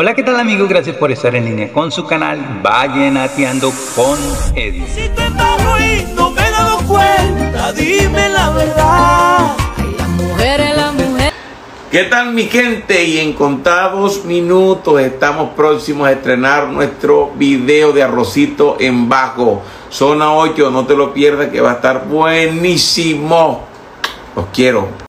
Hola, ¿qué tal amigos? Gracias por estar en línea con su canal Vallenateando con Eddie. Si te y no me he dado cuenta, dime la verdad. Las mujeres, las mujeres. ¿Qué tal mi gente? Y en contados minutos estamos próximos a estrenar nuestro video de arrocito en bajo. Zona 8, no te lo pierdas que va a estar buenísimo. Los quiero.